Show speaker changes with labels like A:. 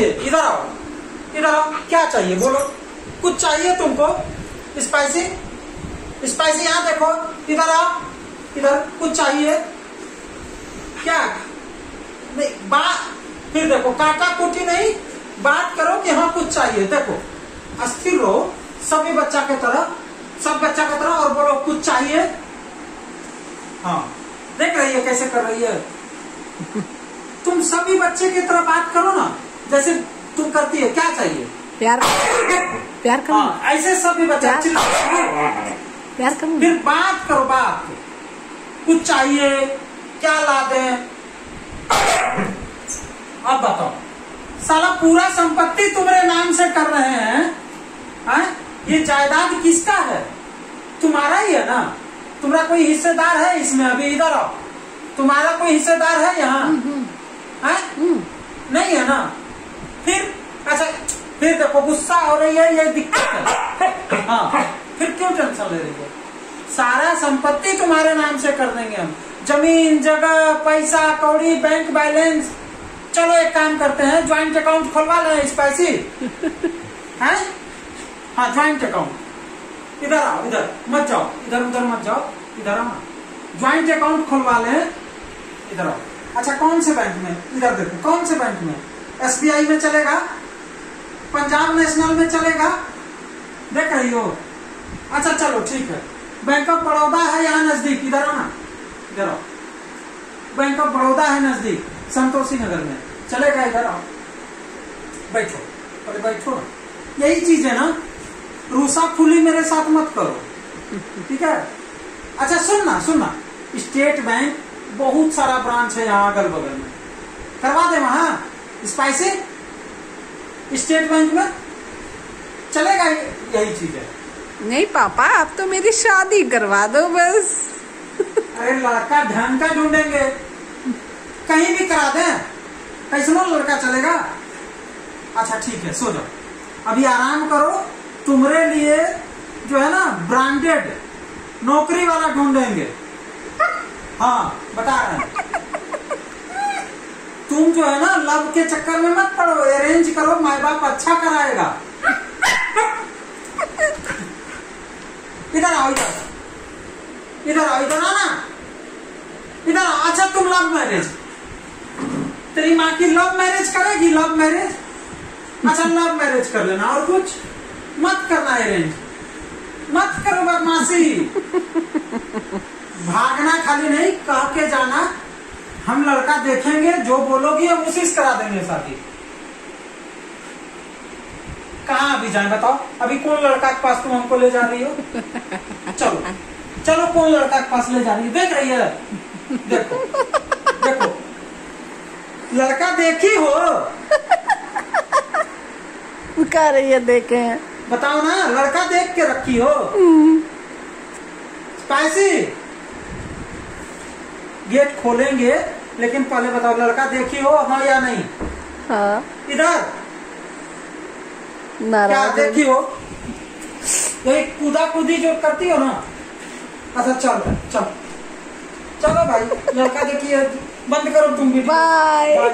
A: चाहिए इधर आओ इधर आओ क्या चाहिए बोलो? कुछ चाहिए तुमको? स्पाइसी स्पाइसी यहाँ देखो इधर आओ इधर कुछ चाहिए? क्या? नहीं बात फिर देखो काटा कुटी नहीं बात करो कि हाँ कुछ चाहिए देखो अस्थिर रहो सभी बच्चा के तरह सब बच्चा की तरह और बोलो कुछ चाहिए? हाँ देख रही है कैसे कर रही है। तुम सभी बच्चे की तरह बात करो ना। जैसे तुम करती है क्या चाहिए?
B: प्यार प्यार करो
A: हाँ ऐसे सभी बच्चे
B: क्या? प्यार करो
A: फिर बात करो बात। कुछ चाहिए क्या ला दे अब बताओ। साला पूरा संपत्ति तुम्हारे नाम से कर रहे हैं हैं? ये जायदाद किसका है? तुम्हारा ही है ना? तुम्हारा कोई हिस्सेदार है इसमें? अभी इधर आओ। तुम्हारा कोई हिस्सेदार है यहाँ? हैं?
B: हम्म,
A: नहीं है ना? फिर देखो गुस्सा हो रही है ये दिक्कत है। हाँ फिर क्यों टेंशन ले रही है? सारा संपत्ति तुम्हारे नाम से कर देंगे हम। ज़मीन, जगह, पैसा, कौड़ी बैंक बैलेंस चलो एक काम करते हैं ज्वाइंट अकाउंट खुलवा लें स्पाइसी हैं? हाँ ज्वाइंट अकाउंट इधर आओ, इधर। मत जाओ। इधर, उधर मत जाओ। इधर आओ। ज्वाइंट अकाउंट खुलवा लें। इधर आओ। अच्छा कौन से बैंक में? इधर देखो, कौन से बैंक में? एसबीआई में चलेगा? पंजाब नेशनल में चलेगा? देख रही हो। अच्छा चलो, ठीक है। बैंक ऑफ़ बड़ौदा है यहाँ नज़दीक। इधर आओ ना इधर आओ। बैंक ऑफ़ बड़ौदा है नज़दीक, संतोषी नगर में। चलेगा, इधर आओ। बैठो। अरे, बैठो यही चीज़ है ना। रूसा फुली मेरे साथ मत करो। ठीक है? अच्छा सुनना सुनना। स्टेट बैंक बहुत सारा ब्रांच है यहाँ अगल बगल में। करवा दे वहाँ। स्पाइसी स्टेट बैंक में? चलेगा यही चीज़ है।
B: नहीं पापा आप तो मेरी शादी करवा दो बस।
A: अरे लड़का ढंग का ढूंढेंगे। कहीं भी करा दें कैसनो लड़का चलेगा। अच्छा ठीक है सो जाओ। अभी आराम करो तुम्हारे लिए जो है ना ब्रांडेड नौकरी वाला ढूंढेंगे। हाँ बता रहे हैं। तुम जो है ना लव के चक्कर में मत पड़ो अरेंज करो, माँ बाप अच्छा कराएगा। इधर आओ, इधर। इधर आओ, इधर आना। इधर अच्छा तुम लव मैरिज तेरी माँ की लव मैरिज करेगी लव मैरिज अच्छा लव मैरिज कर लेना, और कुछ? मत करना अरेंज मत करो बदमाशी। भागना खाली नहीं, कह के जाना। हम लड़का देखेंगे जो बोलोगी हम उसी से करा देंगे शादी। कहा अभी जाए बताओ। अभी कौन लड़का के पास तुम हमको ले जा रही हो? चलो। चलो कौन लड़का के पास ले जा रही है? देख रही है। देखो। देखो। लड़का देखी हो।
B: कर रही है देखे
A: बताओ ना लड़का देख के रखी हो। स्पाइसी गेट खोलेंगे लेकिन पहले बताओ लड़का देखी हो हाँ या नहीं?
B: हाँ।
A: इधर। क्या देखी हो? यही कूदा कूदी जो करती हो ना? अच्छा चलो चलो। चलो भाई लड़का देखिए बंद करो तुम भी।
B: बाय